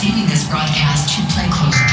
receiving this broadcast should play closer.